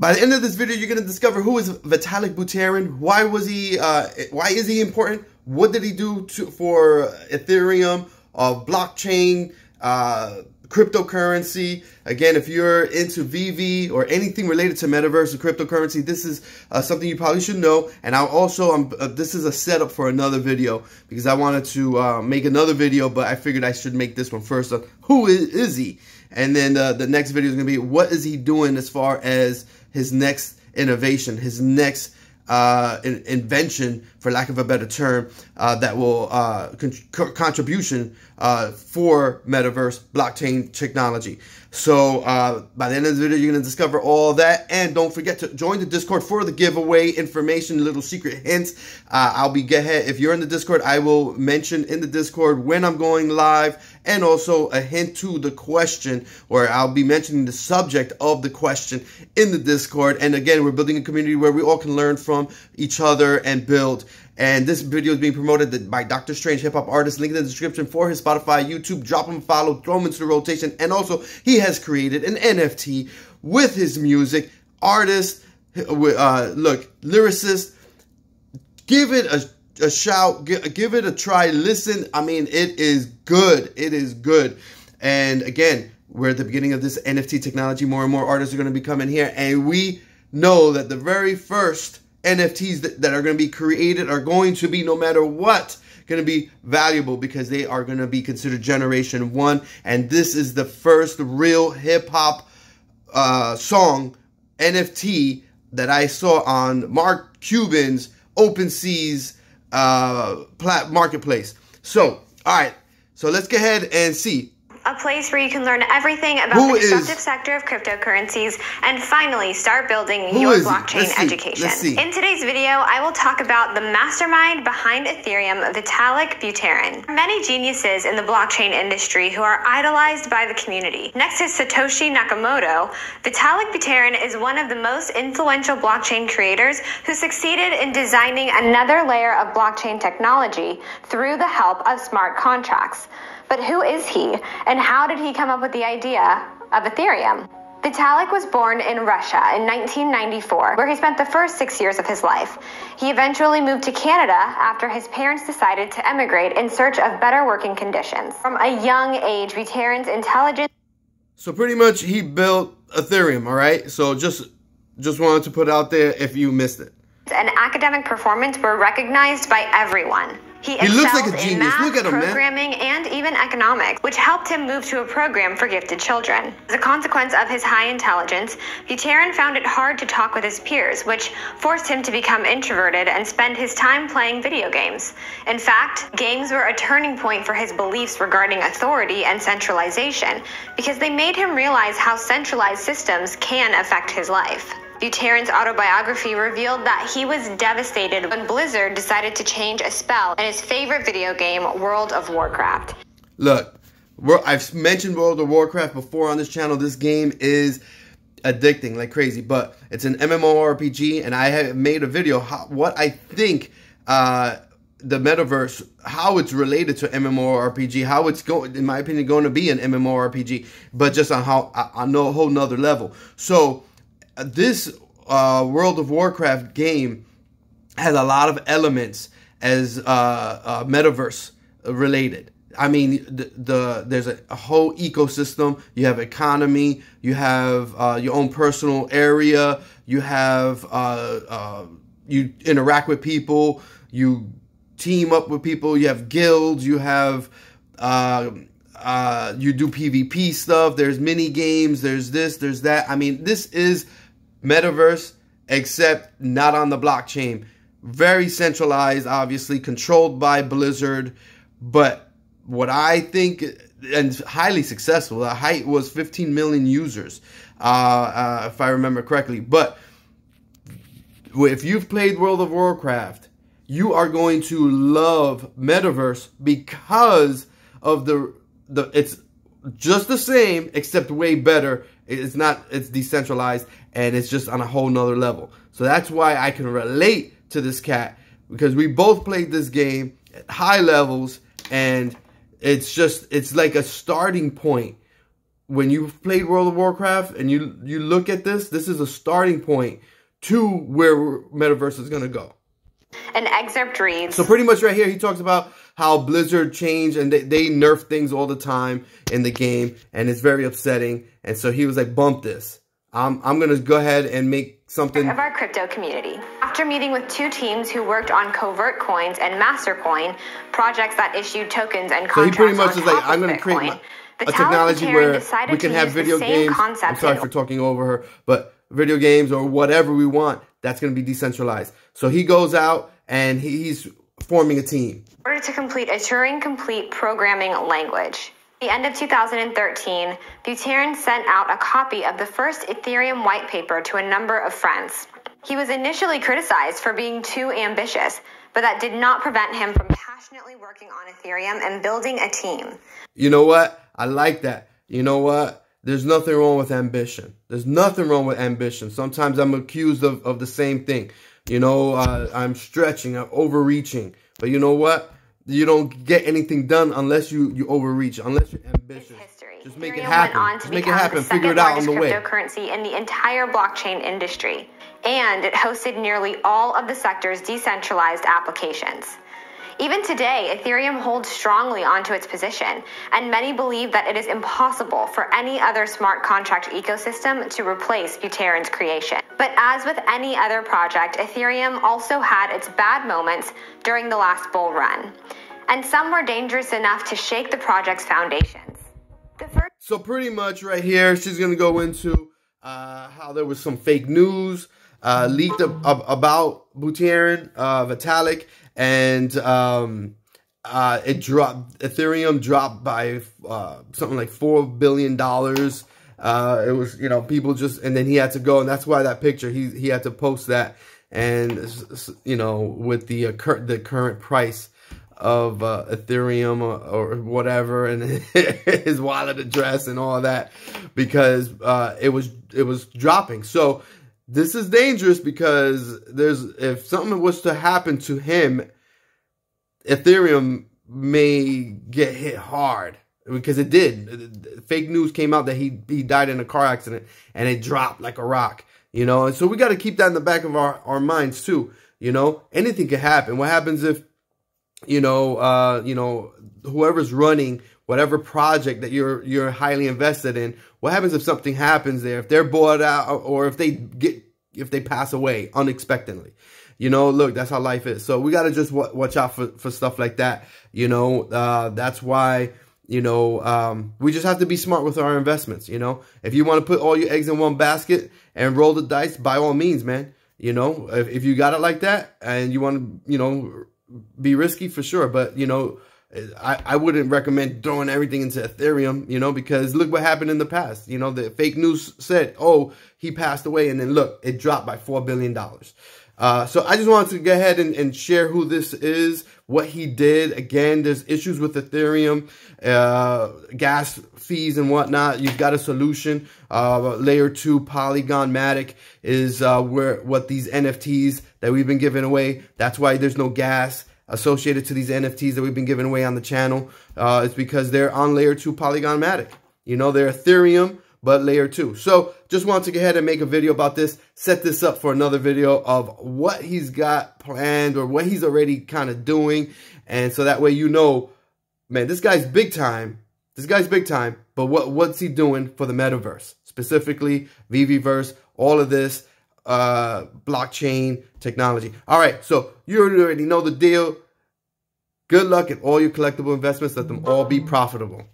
By the end of this video, you're going to discover who is Vitalik Buterin, why was he, uh, why is he important, what did he do to, for Ethereum, uh, blockchain, uh, cryptocurrency. Again, if you're into VeVe or anything related to metaverse or cryptocurrency, this is uh, something you probably should know. And I'll also, um, uh, this is a setup for another video because I wanted to uh, make another video, but I figured I should make this one first who is, is he? And then uh, the next video is going to be what is he doing as far as his next innovation, his next uh, invention, for lack of a better term, uh, that will uh, con contribution uh, for metaverse blockchain technology. So uh, by the end of the video, you're going to discover all that. And don't forget to join the Discord for the giveaway information, little secret hints. Uh, I'll be get ahead. If you're in the Discord, I will mention in the Discord when I'm going live and also a hint to the question or I'll be mentioning the subject of the question in the Discord. And again, we're building a community where we all can learn from each other and build. And this video is being promoted by Dokta Strange, hip hop artist. Link in the description for his Spotify, YouTube. Drop him a follow, throw him into the rotation. And also, he has created an NFT with his music. Artist, uh, look, lyricist. Give it a, a shout. Give, give it a try. Listen. I mean, it is good. It is good. And again, we're at the beginning of this NFT technology. More and more artists are going to be coming here. And we know that the very first NFTs that, that are going to be created are going to be, no matter what, going to be valuable because they are going to be considered generation one. And this is the first real hip hop uh, song NFT that I saw on Mark Cuban's OpenSea's uh, marketplace. So, all right. So let's go ahead and see a place where you can learn everything about Who the disruptive is, sector of cryptocurrencies and finally start building your blockchain education. In today's video, I will talk about the mastermind behind Ethereum, Vitalik Buterin. Many geniuses in the blockchain industry who are idolized by the community. Next to Satoshi Nakamoto, Vitalik Buterin is one of the most influential blockchain creators who succeeded in designing another layer of blockchain technology through the help of smart contracts. But who is he, and how did he come up with the idea of Ethereum? Vitalik was born in Russia in 1994, where he spent the first six years of his life. He eventually moved to Canada after his parents decided to emigrate in search of better working conditions. From a young age, Buterin's intelligence. So pretty much he built Ethereum, all right? So just just wanted to put out there if you missed it. And academic performance were recognized by everyone. He, he looks like a genius. Math, Look at him, programming, man. and even economics, which helped him move to a program for gifted children. As a consequence of his high intelligence, Buterin found it hard to talk with his peers, which forced him to become introverted and spend his time playing video games. In fact, games were a turning point for his beliefs regarding authority and centralization, because they made him realize how centralized systems can affect his life. Buterin's autobiography revealed that he was devastated when Blizzard decided to change a spell in his favorite video game, World of Warcraft. Look, I've mentioned World of Warcraft before on this channel. This game is addicting like crazy, but it's an MMORPG, and I have made a video how, what I think uh, the metaverse, how it's related to MMORPG, how it's going, in my opinion, going to be an MMORPG, but just on how on a whole nother level. So this uh, World of Warcraft game has a lot of elements as uh, uh, metaverse related. I mean, the, the there's a, a, whole ecosystem. You have economy. You have uh, your own personal area. You have uh, uh, you interact with people. You team up with people. You have guilds. You have uh, uh, you do PvP stuff. There's mini games. There's this. There's that. I mean, this is metaverse, except not on the blockchain. Very centralized, obviously, controlled by Blizzard. But what I think, and highly successful, the height was 15 million users, uh, uh, if I remember correctly. But if you've played World of Warcraft, you are going to love Metaverse because of the the it's just the same except way better. It's not it's decentralized and it's just on a whole nother level. So that's why I can relate to this cat because we both played this game at high levels and it's just it's like a starting point when you've played World of Warcraft and you you look at this, this is a starting point to where Metaverse is going to go. An excerpt reads. So pretty much right here, he talks about how Blizzard changed and they, they nerf things all the time in the game, and it's very upsetting. And so he was like, bump this. I'm, I'm going to go ahead and make something. Of our crypto community. After meeting with two teams who worked on Colored Coins and Mastercoin, projects that issued tokens and contracts So he pretty much is like, I'm going to create my, a technology where we can have video games. I'm sorry for talking over her, but video games or whatever we want, that's going to be decentralized. So he goes out and he's forming a team. In order to complete a Turing complete programming language. At the end of 2013, Buterin sent out a copy of the first Ethereum white paper to a number of friends. He was initially criticized for being too ambitious, but that did not prevent him from passionately working on Ethereum and building a team. You know what? I like that. You know what? There's nothing wrong with ambition. There's nothing wrong with ambition. Sometimes I'm accused of, of the same thing. You know, uh, I'm stretching, I'm overreaching. But you know what? You don't get anything done unless you, you overreach, unless you're ambitious. Just make Ethereum it happen. Just make it happen. Figure it out on the way. cryptocurrency in the entire blockchain industry. And it hosted nearly all of the sector's decentralized applications. Even today, Ethereum holds strongly onto its position, and many believe that it is impossible for any other smart contract ecosystem to replace Buterin's creation. But as with any other project, Ethereum also had its bad moments during the last bull run, and some were dangerous enough to shake the project's foundations. so pretty much right here, she's going to go into uh, how there was some fake news uh, leaked ab about Buterin, uh, Vitalik, and um, uh, it dropped. Ethereum dropped by uh, something like four billion dollars. Uh, it was you know people just and then he had to go and that's why that picture he he had to post that and you know with the uh, cur the current price of uh, Ethereum or, or, whatever and his wallet address and all that because uh, it was it was dropping. So this is dangerous because there's if something was to happen to him, Ethereum may get hit hard because it did. Fake news came out that he he died in a car accident and it dropped like a rock, you know. And so we got to keep that in the back of our our minds too, you know. Anything could happen. What happens if you know, uh, you know, whoever's running whatever project that you're you're highly invested in, what happens if something happens there? If they're bought out or if they get if they pass away unexpectedly. You know, look, that's how life is. So we got to just watch out for, for stuff like that. You know, uh, that's why, you know, um, we just have to be smart with our investments. You know, if you want to put all your eggs in one basket and roll the dice, by all means, man. You know, if, if you got it like that and you want to, you know, be risky for sure. But, you know, I, I wouldn't recommend throwing everything into Ethereum, you know, because look what happened in the past. You know, the fake news said, oh, he passed away. And then look, it dropped by $4 billion. Uh, so I just wanted to go ahead and, and, share who this is, what he did. Again, there's issues with Ethereum, uh, gas fees and whatnot. You've got a solution. Uh, layer 2 Polygon Matic is uh, where what these NFTs that we've been giving away. That's why there's no gas associated to these NFTs that we've been giving away on the channel. Uh, it's because they're on layer 2 Polygon Matic. You know, they're Ethereum, but layer 2. So just wanted to go ahead and make a video about this, set this up for another video of what he's got planned or what he's already kind of doing. And so that way you know, man, this guy's big time. This guy's big time, but what what's he doing for the metaverse? Specifically, VVverse, all of this uh, blockchain technology. All right, so you already know the deal. Good luck in all your collectible investments. Let them all be profitable.